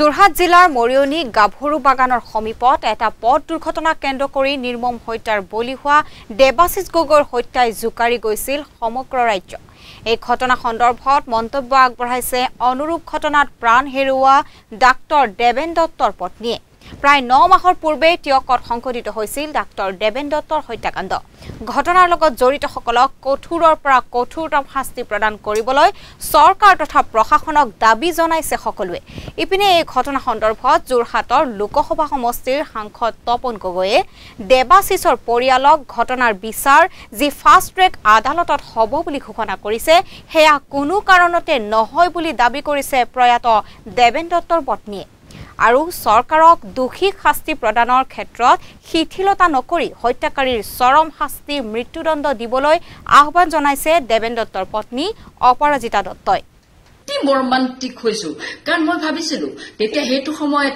যোৰহাট জিলাৰ মৰিয়নি গাভৰু বাগানৰ সমীপত এটা পথ দুৰ্ঘটনাক কেন্দ্ৰ কৰি নিৰ্মম হত্যাৰ বলি হোৱা দেৱাশিষ গগৈৰ হত্যাই জোকাৰি গৈছিল সমগ্ৰ ৰাজ্য। এই ঘটনা সন্দৰ্ভত মন্তব্য আগবঢ়াইছে অনুৰূপ ঘটনাত প্ৰাণ হেৰুওৱা ডাক্তৰ দেৱেন দত্তৰ পত্নীয়ে। প্ৰায় ন মাহৰ পূৰ্বে টিয়কত সংঘটিত হৈছিল ডাক্তৰ দেৱেন দত্তৰ হত্যাকাণ্ড। ঘটনাৰ লগত জড়িতসকলক কঠোৰৰ পৰা কঠোৰতম শাস্তি প্ৰদান কৰিবলৈ চৰকাৰ তথা প্ৰশাসনক দাবী জনাইছে সকলোৱে। ইপিনে এই ঘটনা সন্দৰ্ভত যোৰহাটৰ লোকসভা সমষ্টিৰ সাংসদ তপন গগৈয়ে দেৱাশিষৰ পৰিয়ালক ঘটনাৰ বিচাৰ যি ফাষ্ট ট্ৰেক আদালতত হ'ব বুলি ঘোষণা কৰিছে সেয়া কোনো কাৰণতে নহয় বুলি দাবী কৰিছে প্ৰয়াত দেৱেন দত্তৰ পত্নীয়ে। আৰু চৰকাৰক দোষীক শাস্তি প্ৰদানৰ ক্ষেত্ৰত শিথিলতা নকৰি হত্যাকাৰীৰ চৰম শাস্তি মৃত্যুদণ্ড দিবলৈ আহ্বান জনাইছে দেৱেন দত্তৰ পত্নী অপৰাজিতা দত্তই। মৰ্মান্তিক হৈছো। কাৰণ মই ভাবিছিলো তেতিয়া সেইটো সময়ত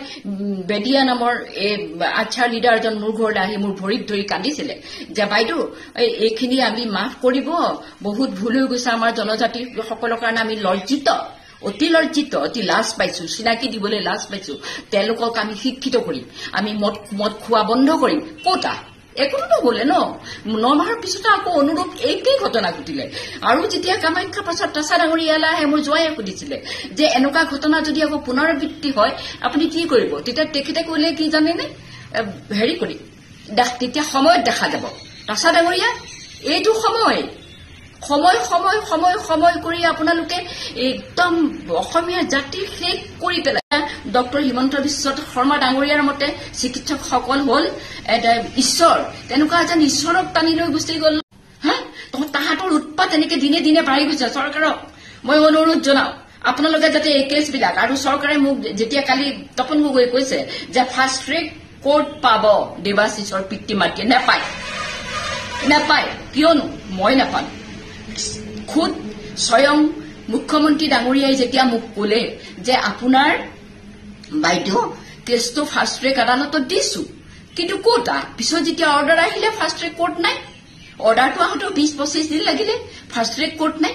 বেদিয়া নামৰ এই আচ্ছাৰ লিডাৰজন মোৰ ঘৰলৈ আহি মোৰ ভৰিত ধৰি কান্দিছিলে। যে বাইদেউ এইখিনি আমি মাফ কৰিব। বহুত ভুল হৈ গৈছে আমাৰ জনজাতি সকলৰ কাৰণে আমি লজ্জিত। অতি লজ্জিত অতি লাজ পাইছো চিনাকি দিবলৈ লাজ পাইছো। তেওঁলোকক আমি শিক্ষিত কৰিম আমি মদ মদ খোৱা বন্ধ কৰিম। কতা? একোতো নগলে ন? ন মাহৰ পিছতে আকৌ অনুৰূপ একেই ঘটনা ঘটিলে। আৰু যেতিয়া কামাখ্যা প্ৰসাদ টাচা ডাঙৰী ইয়ালৈ আহে মোৰ জোৱাইয়ে সুধিছিলে যে এনেকুৱা ঘটনা যদি আকৌ পুনৰাবৃত্তি হয় আপুনি কি কৰিব? তেতিয়া তেখেতে কলে কি জানেনে? হেৰি কৰি তেতিয়া সময়ত দেখা যাব। টাচা ডাঙৰীয়া এইটো সময়। সময় সময় সময় সময় কৰি আপোনালোকে একদম অসমীয়া জাতি শেষ কৰি পেলাই ডক্টৰ হিমন্ত বিশ্ব শৰ্মা ডাঙৰীয়াৰ মতে চিকিৎসকসকল হল এটা ঈশ্বৰ। তেনেকুৱা এজন ঈশ্বৰক টানি লৈ গুচি গল। হা? তাহাঁতৰ উৎপাত এনেকে দিনে দিনে বাঢ়ি গৈছে। চৰকাৰক মই অনুৰোধ জনাওঁ আপোনালোকে যাতে এই কেছবিলাক আৰু চৰকাৰে মোক যেতিয়া কালি তপন গগৈ কৈছে যে ফাষ্ট ট্ৰেক কোৰ্ট পাব দেৱাশিষৰ পিতৃ মাতৃয়ে নেপায়। নেপায়। কিয়নো মই নাপাম খুদ স্বয়ং মুখ্যমন্ত্ৰী ডাঙৰীয়াই যেতিয়া মোক কলে যে আপোনাৰ বাইদেউ কেছটো ফাষ্ট ট্ৰেক আদালতত দিছো। কিন্তু ক'ত পিছত যেতিয়া অৰ্ডাৰ আহিলে ফাষ্ট ট্ৰেক কোৰ্ট নাই? অৰ্ডাৰটো আহোঁতেও বিশ পঁচিছ দিন লাগিলে। ফাষ্ট ট্ৰেক কোৰ্ট নাই?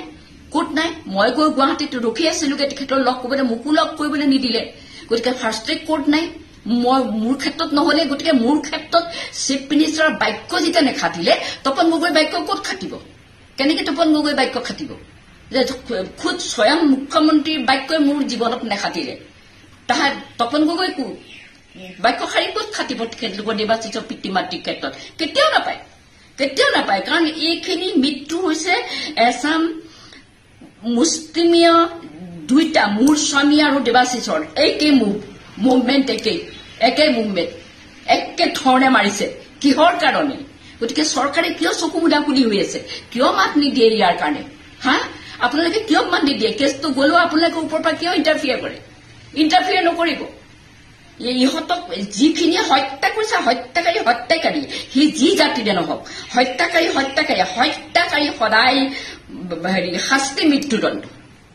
কোৰ্ট নাই? মই গৈ গুৱাহাটীত ৰখি আছিলোগে তেখেতৰ লগ কৰিবলৈ মোকো লগ কৰিবলৈ নিদিলে। গতিকে ফাষ্ট ট্ৰেক কোৰ্ট নাই? মই মোৰ ক্ষেত্ৰত নহলে গতিকে মোৰ ক্ষেত্ৰত চিফ মিনিষ্টাৰৰ বাক্য যেতিয়া নেখাটিলে তপন গগৈ বাক্য ক'ত খাটিব? কেনেকে তপন গগৈ বাক্য খাটিব? যে খুদ স্বয়ং মুখ্যমন্ত্ৰীৰ বাক্যই মোৰ জীৱনত নেখাটিলে তাহাত তপন গগৈ কো বাক্য শাৰী ক'ত খাটিব তেখেতলোকৰ নিৰ্বাচিত পিতৃ মাতৃৰ ক্ষেত্ৰত কেতিয়াও নাপায় কেতিয়াও নাপায় কাৰণ এইখিনি মৃত্যু হৈছে এছাম মুছলিমীয় দুইটা মোৰ স্বামী আৰু দেৱাশিষৰ একেই মুভ মুভমেণ্ট একেই একেই মুভমেণ্ট একে ধৰণে মাৰিছে কিহৰ কাৰণে গতিকে চৰকাৰে কিয় চকু মুদা খুলি হৈ আছে? কিয় মাত নিদিয়ে ইয়াৰ কাৰণে? হা? আপোনালোকে কিয় মাত নিদিয়ে? কেছটো গ'লেও আপোনালোকে ওপৰৰ পৰা কিয় ইণ্টাৰফিয়াৰ কৰে? ইণ্টাৰফিয়াৰ নকৰিব। ইহঁতক যিখিনিয়ে হত্যা কৰিছে হত্যাকাৰী হত্যাকাৰী সি যি জাতিৰে নহওক হত্যাকাৰী হত্যাকাৰী হত্যাকাৰী সদায় হেৰি শাস্তি মৃত্যুদণ্ড।